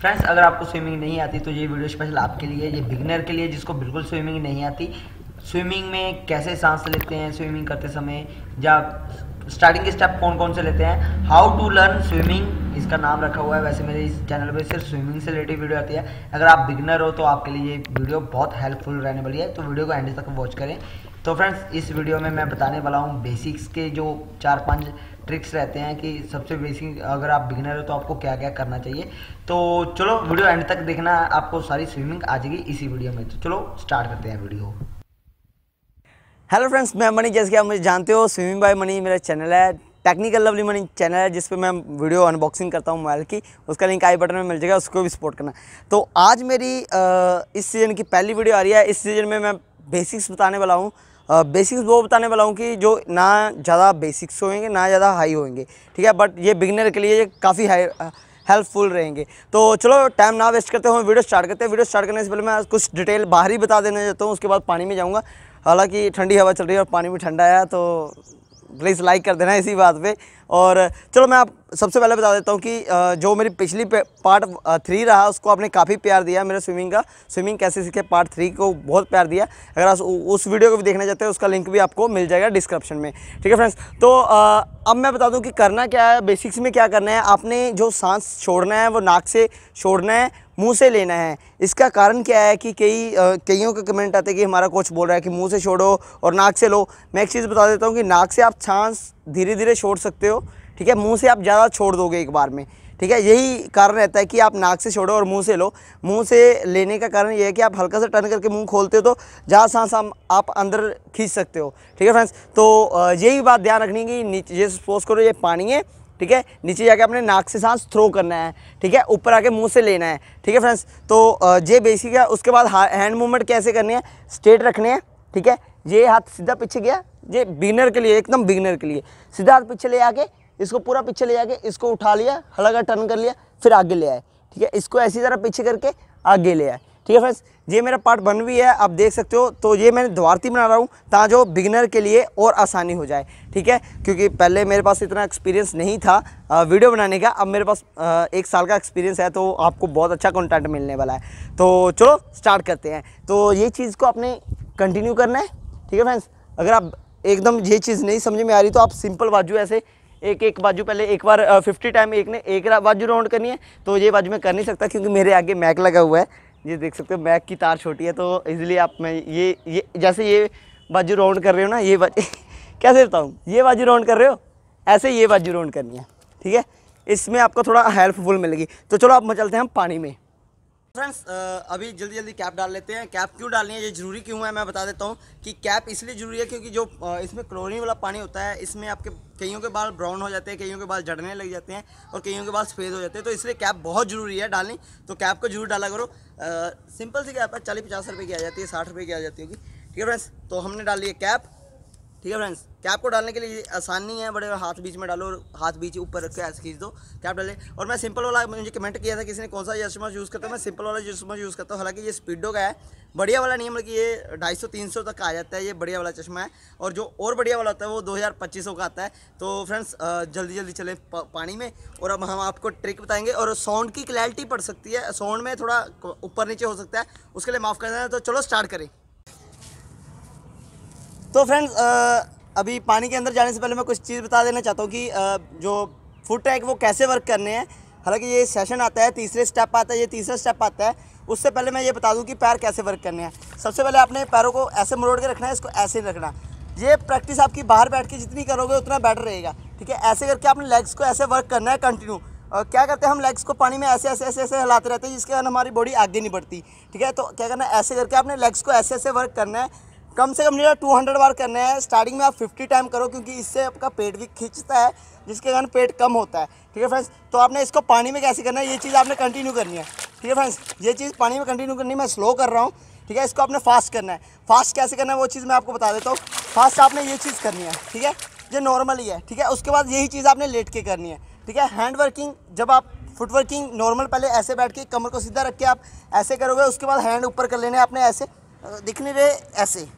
Friends अगर आपको swimming नहीं आती तो ये वीडियो स्पेशल आपके लिए, ये बिगनर के लिए, जिसको बिल्कुल स्विमिंग नहीं आती। स्विमिंग में कैसे सांस लेते हैं स्विमिंग करते समय, या स्टार्टिंग के स्टेप कौन कौन से लेते हैं? हाउ टू लर्न स्विमिंग इसका नाम रखा हुआ है। वैसे मेरे इस चैनल पे सिर्फ़ स्विमिंग से रिलेटेड वीडियो आती है। अगर आप बिगनर हो तो आपके लिए ये वीडियो बहुत हेल्पफुल रहने वाली है। तो वीडियो को एंड तक वॉच करें। तो फ्रेंड्स इस वीडियो में मैं बताने वाला हूँ बेसिक्स के जो चार पाँच ट्रिक्स रहते हैं कि सबसे बेसिक अगर आप बिगिनर हो तो आपको क्या क्या करना चाहिए। तो चलो वीडियो एंड तक देखना, आपको सारी स्विमिंग आ जाएगी इसी वीडियो में। तो चलो स्टार्ट करते हैं वीडियो हेलो फ्रेंड्स मैं मनी जैसे कि आप मुझे जानते हो स्विमिंग बाय मनी मेरा चैनल है। टेक्निकल लवली मनी चैनल है जिस पे मैं वीडियो अनबॉक्सिंग करता हूँ मोबाइल की। उसका लिंक आई बटन में मिल जाएगा, उसको भी सपोर्ट करना। तो आज मेरी इस सीज़न की पहली वीडियो आ रही है। इस सीज़न में मैं बेसिक्स बताने वाला हूँ। बेसिक्स वो बताने वाला हूँ कि जो ना ज़्यादा बेसिक्स होंगे, ना ज़्यादा हाई होंगे, ठीक है? बट ये बिगनर के लिए काफ़ी हाई हेल्पफुल रहेंगे। तो चलो टाइम ना वेस्ट करते हुए वीडियो स्टार्ट करते हैं। वीडियो स्टार्ट करने से पहले मैं कुछ डिटेल बाहर ही बता देना चाहता हूँ, उसके बाद पानी में जाऊँगा। हालाँकि ठंडी हवा चल रही है और पानी भी ठंडा आया तो प्लीज़ लाइक कर देना इसी बात पे। और चलो मैं आप सबसे पहले बता देता हूँ कि जो मेरी पिछली पार्ट थ्री रहा, उसको आपने काफ़ी प्यार दिया मेरे स्विमिंग का। स्विमिंग कैसे सीखे पार्ट थ्री को बहुत प्यार दिया अगर आप उस वीडियो को भी देखना चाहते हैं, उसका लिंक भी आपको मिल जाएगा डिस्क्रिप्शन में। ठीक है फ्रेंड्स तो अब मैं बता दूँ कि करना क्या है बेसिक्स में क्या करना है, आपने जो सांस छोड़ना है, वो नाक से छोड़ना है मुँह से लेना है। इसका कारण क्या है कि कई कईयों के कमेंट आते हैं कि हमारा कोच बोल रहा है कि मुँह से छोड़ो और नाक से लो। मैं एक चीज़ बता देता हूँ कि नाक से आप सांस धीरे धीरे छोड़ सकते हो, ठीक है? मुँह से आप ज़्यादा छोड़ दोगे एक बार में, ठीक है? यही कारण रहता है कि आप नाक से छोड़ो और मुँह से लो। मुँह से लेने का कारण ये है कि आप हल्का सा टर्न करके मुँह खोलते हो तो ज़्यादा सांस आप अंदर खींच सकते हो, ठीक है फ्रेंड्स तो यही बात ध्यान रखनी कि नीचे ये सपोज़ करो ये पानी है ठीक है? नीचे जाके अपने नाक से सांस थ्रो करना है, ठीक है? ऊपर आके मुँह से लेना है, ठीक है फ्रेंड्स तो ये बेसिक है, उसके बाद हैंड मूवमेंट कैसे करनी है? स्ट्रेट रखने हैं, ठीक है? ये हाथ सीधा पीछे गया, ये बिगनर के लिए, एकदम बिगनर के लिए। सीधा हाथ पीछे ले आके, इसको पूरा पीछे ले जाके इसको उठा लिया, हल्का टर्न कर लिया, फिर आगे ले आए, ठीक है? इसको ऐसी तरह पीछे करके आगे ले आए। ठीक है फ्रेंड्स ये मेरा पार्ट बन भी है, आप देख सकते हो। तो ये मैंने द्वारती बना रहा हूँ, ताजो बिगनर के लिए और आसानी हो जाए, ठीक है? क्योंकि पहले मेरे पास इतना एक्सपीरियंस नहीं था वीडियो बनाने का। अब मेरे पास एक साल का एक्सपीरियंस है तो आपको बहुत अच्छा कंटेंट मिलने वाला है। तो चलो स्टार्ट करते हैं। तो ये चीज़ को आपने कंटिन्यू करना है, ठीक है फ्रेंड्स अगर आप एकदम ये चीज़ नहीं समझ में आ रही तो आप सिंपल बाजू ऐसे, एक एक बाजू पहले एक बार फिफ्टी टाइम एक ने, एक बाजू राउंड करनी है। तो ये बाजू मैं कर नहीं सकता, क्योंकि मेरे आगे मैक लगा हुआ है। ये देख सकते हो मैक की तार छोटी है तो इसलिए आप मैं ये ये, जैसे ये बाजू राउंड कर रहे हो ना, ये बाजू कैसे बताऊँ ये बाजू राउंड कर रहे हो? ऐसे ये बाजू राउंड करनी है, ठीक है? इसमें आपको थोड़ा हेल्पफुल मिलेगी। तो चलो आप चलते हैं हम पानी में। फ्रेंड्स अभी जल्दी जल्दी कैप डाल लेते हैं। कैप क्यों डालनी है? ये ज़रूरी क्यों है? मैं बता देता हूँ कि कैप इसलिए ज़रूरी है क्योंकि जो इसमें क्लोरीन वाला पानी होता है, इसमें आपके कईयों के बाल ब्राउन हो जाते हैं, कईयों के बाल झड़ने लग जाते हैं और कईयों के बाल सफ़ेद हो जाते हैं। तो इसलिए कैप बहुत ज़रूरी है डालनी। तो कैप को ज़रूर डाला करो। सिंपल सी कैप है, चालीस पचास रुपये की आ जाती है, साठ रुपये की आ जाती होगी। ठीक है फ्रेंड्स तो हमने डाली है कैप ठीक है फ्रेंड्स कैप को डालने के लिए आसान नहीं है, बड़े हाथ बीच में डालो और हाथ बीच ऊपर रख के ऐसे खींच दो। कैप डाले। और मैं सिंपल वाला मुझे कमेंट किया था, किसी ने कौन सा चश्मा यूज़ करता है, मैं सिंपल वाला चश्मा यूज़ करता हूँ। हालाँकि ये स्पीडो का है। बढ़िया वाला नहीं है मतलब ये ढाई सौ, तीन सौ तक आ जाता है, ये बढ़िया वाला चश्मा है। और जो और बढ़िया वाला होता है, वो दो हज़ार पच्चीस सौ का आता है। तो फ्रेंड्स जल्दी जल्दी चले पानी में। और अब हम आपको ट्रिक बताएँगे। और साउंड की क्लैरिटी पड़ सकती है। साउंड में थोड़ा ऊपर नीचे हो सकता है। उसके लिए माफ़ कर देना तो चलो स्टार्ट करें। तो फ्रेंड्स अभी पानी के अंदर जाने से पहले मैं कुछ चीज़ बता देना चाहता हूँ कि जो फुट ट्रैक वो कैसे वर्क करने हैं, हालाँकि ये सेशन आता है, तीसरे स्टेप आता है, ये तीसरा स्टेप आता है, उससे पहले मैं ये बता दूँ कि पैर कैसे वर्क करने हैं। सबसे पहले आपने पैरों को ऐसे मरोड़ के रखना है, इसको ऐसे ही रखना। ये प्रैक्टिस आपकी बाहर बैठ के जितनी करोगे, उतना बेटर रहेगा, ठीक है? ऐसे करके आपने लेग्स को ऐसे वर्क करना है कंटिन्यू और क्या करते हैं हम लेग्स को पानी में ऐसे ऐसे ऐसे ऐसे हिलाते रहते हैं, जिसके कारण हमारी बॉडी आगे नहीं बढ़ती, ठीक है? तो क्या करना है, ऐसे करके आपने लेग्स को ऐसे ऐसे वर्क करना है कम से कम टू हंड्रेड बार करना है। स्टार्टिंग में आप फिफ्टी टाइम करो, क्योंकि इससे आपका पेट भी खींचता है, जिसके कारण पेट कम होता है। ठीक है फ्रेंड्स तो आपने इसको पानी में कैसे करना है? ये चीज़ आपने कंटिन्यू करनी है। ठीक है फ्रेंड्स ये चीज़ पानी में कंटिन्यू करनी है, मैं स्लो कर रहा हूँ। ठीक है, इसको आपने फास्ट करना है। फास्ट कैसे करना है, वो चीज़ मैं आपको बता देता हूँ। फास्ट आपने ये चीज़ करनी है, ठीक है? ये नॉर्मल ही है ठीक है? उसके बाद यही चीज़ आपने लेट के करनी है, ठीक है? हैंड वर्किंग जब आप फुट वर्किंग नॉर्मल पहले ऐसे बैठ के कमर को सीधा रख के आप ऐसे करोगे, उसके बाद हैंड ऊपर कर लेने आपने ऐसे। दिख नहीं रहे? ऐसे।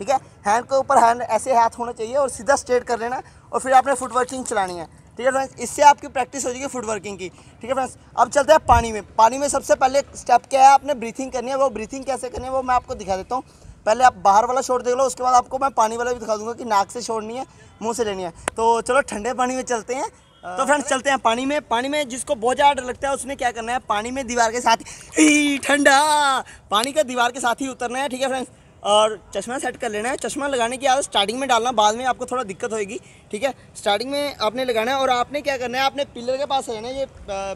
ठीक है? हैंड के ऊपर हैंड ऐसे हाथ होना चाहिए और सीधा स्ट्रेट कर लेना और फिर आपने फुट वर्किंग चलानी है। ठीक है फ्रेंड्स इससे आपकी प्रैक्टिस हो जाएगी फुट वर्किंग की। ठीक है फ्रेंड्स अब चलते हैं पानी में। पानी में सबसे पहले स्टेप क्या है? आपने ब्रीथिंग करनी है। वो ब्रीथिंग कैसे करनी है? वो मैं आपको दिखा देता हूँ। पहले आप बाहर वाला शॉट देख लो, उसके बाद आपको मैं पानी वाला भी दिखा दूँगा कि नाक से छोड़नी है, मुँह से लेनी है। तो चलो ठंडे पानी में चलते हैं। तो फ्रेंड्स चलते हैं पानी में। पानी में जिसको बहुत ज़्यादा डर लगता है, उसने क्या करना है? पानी में दीवार के साथ ही ठंडा! पानी का दीवार के साथ ही उतरना है। ठीक है फ्रेंड्स और चश्मा सेट कर लेना है। चश्मा लगाने की आदत स्टार्टिंग में डालना, बाद में आपको थोड़ा दिक्कत होगी ठीक है? स्टार्टिंग में आपने लगाना है और आपने क्या करना है, आपने पिलर के पास रहना है ये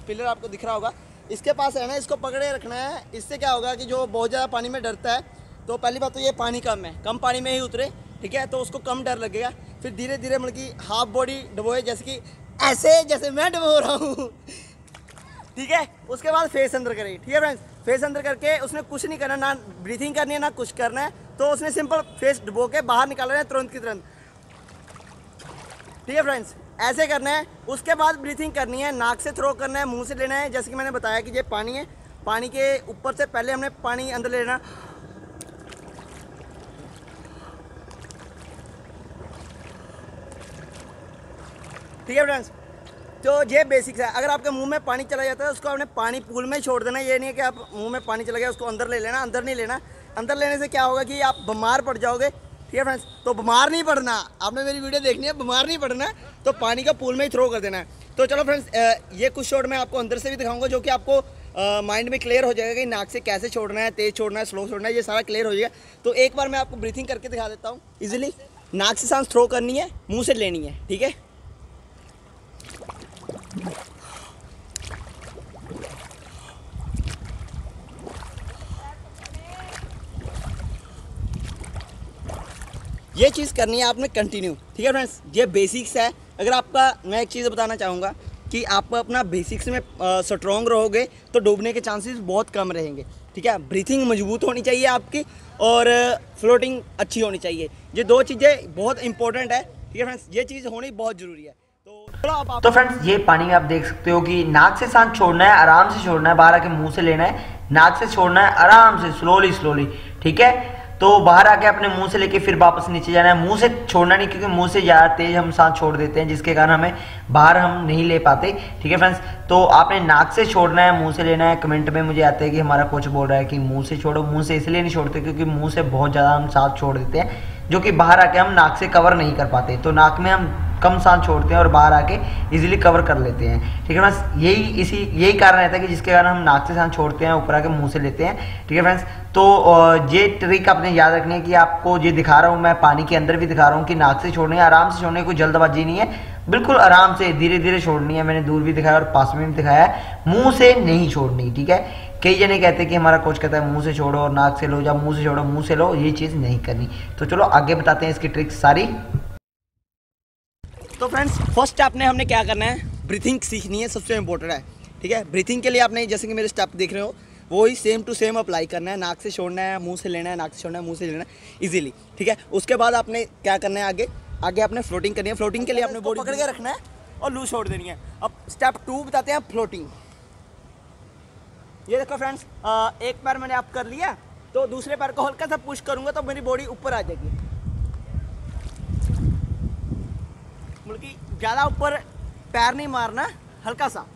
पिलर आपको दिख रहा होगा, इसके पास रहना है इसको पकड़े रखना है। इससे क्या होगा कि जो बहुत ज़्यादा पानी में डरता है तो पहली बात तो ये पानी कम है, कम पानी में ही उतरे, ठीक है? तो उसको कम डर लगेगा। फिर धीरे धीरे मतलब कि हाफ़ बॉडी डबोए, जैसे कि ऐसे जैसे मैं डबो रहा हूँ ठीक है? उसके बाद फेस अंदर करेगी ठीक है फ्रेंड्स फेस अंदर करके उसने कुछ नहीं करना, ना ब्रीथिंग करनी है, ना कुछ करना है। तो उसने सिंपल फेस डुबो के बाहर निकालना है तुरंत की तुरंत। ठीक है फ्रेंड्स ऐसे करना है। उसके बाद ब्रीथिंग करनी है, नाक से थ्रो करना है, मुँह से लेना है। जैसे कि मैंने बताया कि ये पानी है। पानी के ऊपर से पहले हमने पानी अंदर लेना। ठीक है फ्रेंड्स तो ये बेसिक्स है। अगर आपके मुँह में पानी चला जाता है, उसको आपने पानी पूल में छोड़ देना। ये नहीं है कि आप मुँह में पानी चला गया, उसको अंदर ले लेना, अंदर नहीं लेना। अंदर लेने से क्या होगा कि आप बीमार पड़ जाओगे। ठीक है फ्रेंड्स तो बीमार नहीं पड़ना। आपने मेरी वीडियो देखनी है, बीमार नहीं पड़ना। तो पानी का पूल में ही थ्रो कर देना है। तो चलो फ्रेंड्स ये कुछ शॉट मैं आपको अंदर से भी दिखाऊँगा, जो कि आपको माइंड में क्लियर हो जाएगा कि नाक से कैसे छोड़ना है, तेज़ छोड़ना है स्लो छोड़ना है, ये सारा क्लियर हो जाएगा। तो एक बार मैं आपको ब्रीथिंग करके दिखा देता हूँ इजीली नाक से सांस थ्रो करनी है, मुँह से लेनी है। ठीक है? ये चीज़ करनी है आपने कंटिन्यू ठीक है फ्रेंड्स ये बेसिक्स है। अगर आपका, मैं एक चीज़ बताना चाहूँगा कि आप अपना बेसिक्स में स्ट्रॉन्ग रहोगे तो डूबने के चांसेस बहुत कम रहेंगे, ठीक है? ब्रीथिंग मज़बूत होनी चाहिए आपकी और फ्लोटिंग अच्छी होनी चाहिए। ये दो चीज़ें बहुत इंपॉर्टेंट है, ठीक है फ्रेंड्स ये चीज़ होनी बहुत ज़रूरी है। तो फ्रेंड्स ये पानी में आप देख सकते हो कि नाक से सांस छोड़ना है, आराम से छोड़ना है, बाहर आके मुँह से लेना है, नाक से छोड़ना है, आराम से स्लोली स्लोली ठीक है? तो बाहर आके अपने मुँह से लेके फिर वापस नीचे जाना है। मुँह से छोड़ना नहीं, क्योंकि मुँह से ज़्यादा तेज हम सांस छोड़ देते हैं, जिसके कारण हमें बाहर हम नहीं ले पाते, ठीक है फ्रेंड्स तो आपने नाक से छोड़ना है, मुँह से लेना है कमेंट में मुझे आते हैं कि हमारा कोच बोल रहा है कि मुँह से छोड़ो, मुँह से इसलिए नहीं छोड़ते क्योंकि मुँह से बहुत ज़्यादा हम सांस छोड़ देते हैं, जो कि बाहर आके हम नाक से कवर नहीं कर पाते। तो नाक में हम कम सांस छोड़ते हैं और बाहर आके इजीली कवर कर लेते हैं। ठीक है बस यही इसी, यही कारण रहता है कि जिसके कारण हम नाक से सांस छोड़ते हैं, ऊपर आके मुँह से लेते हैं। ठीक है फ्रेंड्स? तो ये ट्रिक आपने याद रखनी है कि आपको ये दिखा रहा हूँ मैं, पानी के अंदर भी दिखा रहा हूँ कि नाक से छोड़नी है आराम से छोड़ने, कोई जल्दबाजी नहीं है। बिल्कुल आराम से धीरे धीरे छोड़नी है। मैंने दूर भी दिखाया और पास में भी दिखाया है। मुँह से नहीं छोड़नी, ठीक है? कई जने कहते हैं कि हमारा कोच कहता है, मुँह से छोड़ो और नाक से लो या मुँह से छोड़ो, मुँह से लो, ये चीज़ नहीं करनी। तो चलो, आगे बताते हैं इसकी ट्रिक्स सारी। तो फ्रेंड्स फ़र्स्ट आपने हमने क्या करना है? ब्रीथिंग सीखनी है, सबसे इम्पोर्टेंट है, ठीक है? ब्रीथिंग के लिए आपने, जैसे कि मेरे स्टेप देख रहे हो वो ही सेम टू सेम अप्लाई करना है। नाक से छोड़ना है, मुँह से लेना है, नाक से छोड़ना है, मुँह से लेना है इजीली ठीक है? उसके बाद आपने क्या करना है आगे? आगे आपने फ्लोटिंग करनी है। फ्लोटिंग के लिए आपने बॉडी पकड़ के रखना है और लूज छोड़ देनी है। अब स्टेप टू बताते हैं फ्लोटिंग ये देखो फ्रेंड्स एक पैर मैंने आप कर लिया तो दूसरे पैर को हल्का सा पुश करूँगा तो मेरी बॉडी ऊपर आ जाएगी। बल्कि ज़्यादा ऊपर पैर नहीं मारना हल्का सा।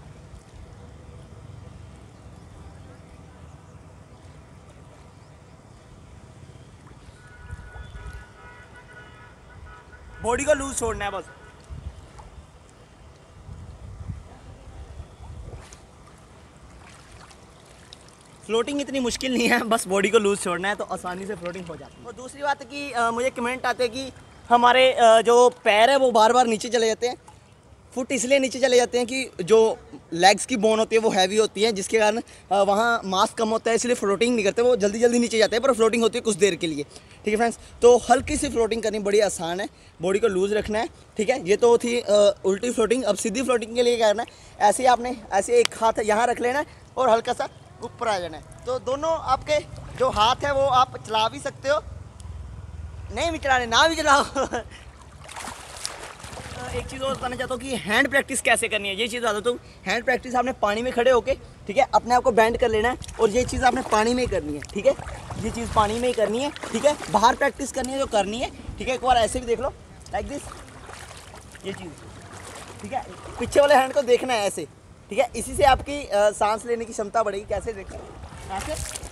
बॉडी को लूज छोड़ना है बस। फ्लोटिंग इतनी मुश्किल नहीं है बस बॉडी को लूज छोड़ना है तो आसानी से फ्लोटिंग हो जाती है। और दूसरी बात है कि आ, मुझे कमेंट आते हैं कि हमारे जो पैर है वो बार बार नीचे चले जाते हैं। फुट इसलिए नीचे चले जाते हैं कि जो लेग्स की बोन होती है वो हैवी होती है, जिसके कारण वहाँ मास कम होता है, इसलिए फ्लोटिंग नहीं करते, वो जल्दी जल्दी नीचे जाते हैं, पर फ्लोटिंग होती है कुछ देर के लिए। ठीक है फ्रेंड्स तो हल्की सी फ्लोटिंग करनी बड़ी आसान है बॉडी को लूज़ रखना है, ठीक है? ये तो थी उल्टी फ्लोटिंग अब सीधी फ्लोटिंग के लिए क्या करना है, ऐसे ही आपने, ऐसे एक हाथ यहाँ रख लेना है और हल्का सा ऊपर आ जाना है। तो दोनों आपके जो हाथ है वो आप चला भी सकते हो नहीं भी चलाने ना भी चलाओ। एक चीज़ और बताना चाहता हूँ कि हैंड प्रैक्टिस कैसे करनी है? ये चीज़ बता हूँ हैंड प्रैक्टिस आपने पानी में खड़े होके, ठीक है, अपने आप को बैंड कर लेना है और ये चीज़ आपने पानी में ही करनी है, ठीक है? ये चीज़ पानी में ही करनी है, ठीक है? बाहर प्रैक्टिस करनी है, जो करनी है, ठीक है? एक बार ऐसे भी देख लो लाइक दिस ये चीज़, ठीक है? पीछे वाले हैंड को देखना है ऐसे, ठीक है? इसी से आपकी सांस लेने की क्षमता बढ़ेगी। कैसे देखो ऐसे।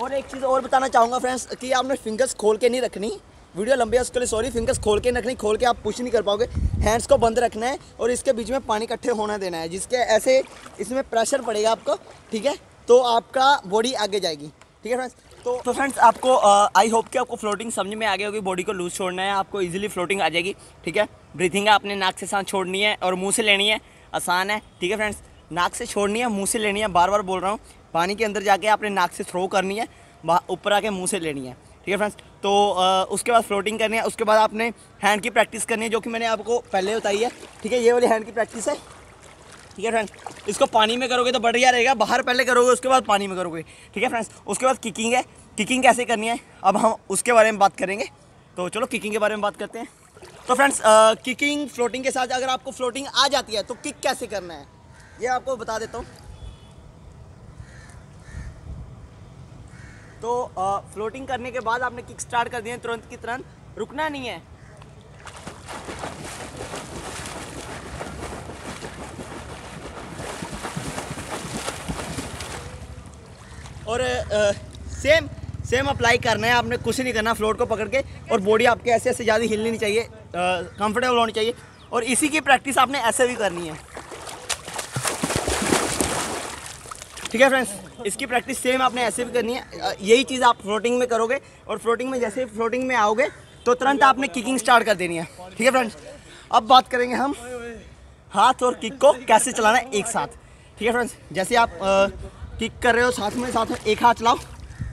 और एक चीज़ और बताना चाहूँगा फ्रेंड्स कि आपने फिंगर्स खोल के नहीं रखनी। वीडियो लंबी है, उसके लिए सॉरी फिंगर्स खोल के रखनी, खोल के आप पुश नहीं कर पाओगे। हैंड्स को बंद रखना है और इसके बीच में पानी इकट्ठे होना देना है, जिसके ऐसे इसमें प्रेशर पड़ेगा आपको, ठीक है? तो आपका बॉडी आगे जाएगी, ठीक है फ्रेंड्स तो तो फ्रेंड्स आपको आई होप कि आपको फ्लोटिंग समझ में आ गया होगी बॉडी को लूज छोड़ना है, आपको इजीली फ्लोटिंग आ जाएगी, ठीक है? ब्रीथिंग आपने नाक से सांस छोड़नी है और मुँह से लेनी है, आसान है, ठीक है फ्रेंड्स नाक से छोड़नी है, मुँह से लेनी है बार बार बोल रहा हूँ पानी के अंदर जाके आपने नाक से थ्रो करनी है ऊपर आके मुँह से लेनी है। ठीक है फ्रेंड्स तो अ, उसके बाद फ्लोटिंग करनी है उसके बाद आपने हैंड की प्रैक्टिस करनी है जो कि मैंने आपको पहले बताई है। ठीक है ये वाली हैंड की प्रैक्टिस है। ठीक है फ्रेंड्स इसको पानी में करोगे तो बढ़िया रहेगा बाहर पहले करोगे उसके बाद पानी में करोगे। ठीक है फ्रेंड्स उसके बाद किकिंग है। किकिंग कैसे करनी है? अब हम उसके बारे में बात करेंगे। तो चलो किकिंग के बारे में बात करते हैं। तो फ्रेंड्स किकिंग फ्लोटिंग के साथ अगर आपको फ्लोटिंग आ जाती है तो किक कैसे करना है? ये आपको बता देता हूँ। तो फ्लोटिंग करने के बाद आपने किक स्टार्ट कर है तुरंत की तुरंत। रुकना नहीं है। और आ, सेम सेम अप्लाई करना है। आपने कुछ नहीं करना फ्लोट को पकड़ के। और बॉडी आपके ऐसे ऐसे ज़्यादा हिलनी नहीं चाहिए। कंफर्टेबल होनी चाहिए। और इसी की प्रैक्टिस आपने ऐसे भी करनी है। ठीक है फ्रेंड्स इसकी प्रैक्टिस सेम आपने ऐसे भी करनी है। यही चीज़ आप फ्लोटिंग में करोगे और फ्लोटिंग में जैसे फ्लोटिंग में आओगे तो तुरंत आपने किकिंग स्टार्ट कर देनी है। ठीक है फ्रेंड्स अब बात करेंगे हम हाथ और किक को कैसे चलाना है एक साथ। ठीक है फ्रेंड्स जैसे आप आ, किक कर रहे हो साथ में साथ में एक हाथ चलाओ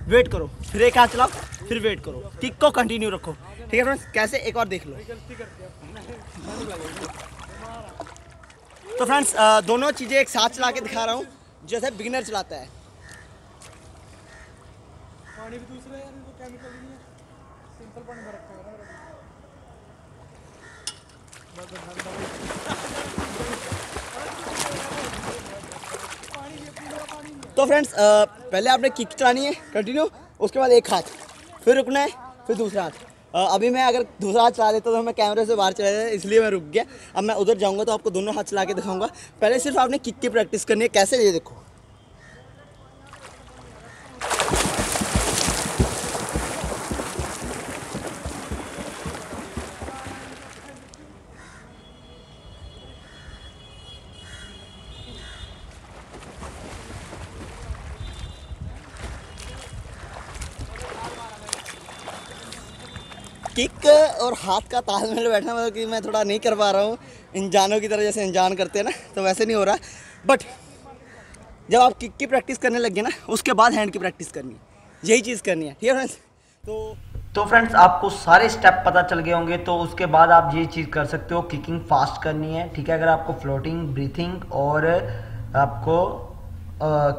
वेट करो फिर एक हाथ चलाओ फिर वेट करो। किक को कंटिन्यू रखो। ठीक है फ्रेंड्स कैसे? एक और देख लो। तो फ्रेंड्स दोनों चीज़ें एक साथ चला के दिखा रहा हूँ। जैसे बिगिनर चलाता है। पानी भी दूसरा यार इनको केमिकल नहीं है। सिंपल पानी में रखा है तो फ्रेंड्स पहले आपने किक चलानी है कंटिन्यू उसके बाद एक हाथ फिर रुकना है फिर दूसरा हाथ। अभी मैं अगर दूसरा हाथ चला देता तो मैं कैमरे से बाहर चला जाता, इसलिए मैं रुक गया। अब मैं उधर जाऊँगा तो आपको दोनों हाथ चला के दिखाऊँगा। पहले सिर्फ़ आपने किक की प्रैक्टिस करनी है, कैसे? ये देखो। किक और हाथ का तालमेल बैठना मतलब कि मैं थोड़ा नहीं कर पा रहा हूँ। इंजानों की तरह जैसे इंजान करते हैं ना तो वैसे नहीं हो रहा। बट जब आप किक की प्रैक्टिस करने लग ना, उसके बाद हैंड की प्रैक्टिस करनी है। यही चीज़ करनी है। ठीक है फ्रेंड्स तो तो फ्रेंड्स आपको सारे स्टेप पता चल गए होंगे तो उसके बाद आप ये चीज़ कर सकते हो किकिंग फास्ट करनी है, ठीक है? अगर आपको फ्लोटिंग ब्रीथिंग और आपको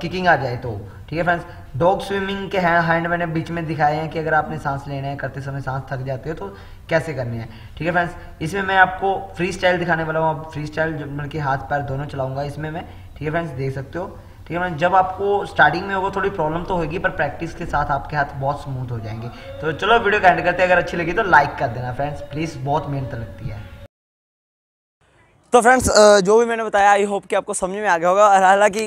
किकिंग आ जाए तो। ठीक है फ्रेंड्स डॉग स्विमिंग के हैं हैंड मैंने बीच में दिखाए हैं कि अगर आपने सांस लेना है, करते समय सांस थक जाते हो तो कैसे करने हैं? ठीक है फ्रेंड्स इसमें मैं आपको फ्री स्टाइल दिखाने वाला हूँ। अब फ्री स्टाइल मतलब कि हाथ पैर दोनों चलाऊँगा, इसमें मैं। ठीक है फ्रेंड्स देख सकते हो। ठीक है जब आपको स्टार्टिंग में होगा, थोड़ी प्रॉब्लम तो होगी, पर प्रैक्टिस के साथ आपके हाथ बहुत स्मूथ हो जाएँगे। तो चलो वीडियो का एंड करते हैं। अगर अच्छी लगी तो लाइक कर देना फ्रेंड्स प्लीज़ बहुत मेहनत लगती है। तो फ्रेंड्स जो भी मैंने बताया आई होप कि आपको समझ में आ गया होगा हालाँकि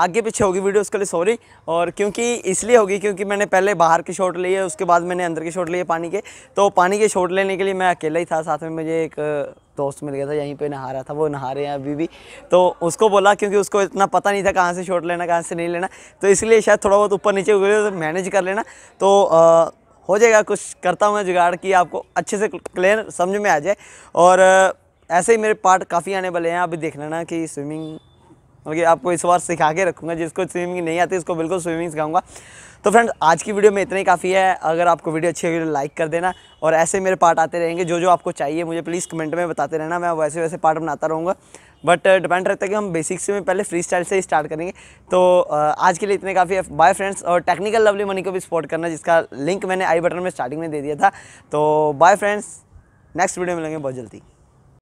आगे पीछे होगी वीडियो उसके लिए सॉरी और क्योंकि इसलिए होगी क्योंकि मैंने पहले बाहर के शॉट लिए उसके बाद मैंने अंदर के शॉट लिए पानी के। तो पानी के शॉट लेने के लिए मैं अकेला ही था साथ में मुझे एक दोस्त मिल गया था यहीं पे नहा रहा था वो नहा रहे हैं अभी भी। तो उसको बोला क्योंकि उसको इतना पता नहीं था कहाँ से शॉट लेना कहाँ से नहीं लेना तो इसलिए शायद थोड़ा बहुत ऊपर नीचे तो मैनेज कर लेना। तो अ, हो जाएगा कुछ करता हूँ मैं जुगाड़ कि आपको अच्छे से क्लियर समझ में आ जाए और ऐसे ही मेरे पार्ट काफ़ी आने वाले हैं अभी देख लेना कि स्विमिंग मतलब आपको इस बार सिखा के रखूँगा, जिसको स्विमिंग नहीं आती, उसको बिल्कुल स्विमिंग सिखाऊँगा। तो फ्रेंड्स आज की वीडियो में इतना ही काफ़ी है। अगर आपको वीडियो अच्छी लगी तो लाइक कर देना, और ऐसे मेरे पार्ट आते रहेंगे। जो जो आपको चाहिए, मुझे प्लीज़ कमेंट में बताते रहना, मैं वैसे वैसे पार्ट बनाता रहूँगा। बट डिपेंड रहता है कि हम बेसिक्स में पहले फ्री स्टाइल से ही स्टार्ट करेंगे। तो आज के लिए इतने काफ़ी है। बाय फ्रेंड्स और टेक्निकल लवली मनी को भी सपोर्ट करना, जिसका लिंक मैंने आई बटन में स्टार्टिंग में दे दिया था। तो बाय फ्रेंड्स नेक्स्ट वीडियो मिलेंगे बहुत जल्दी।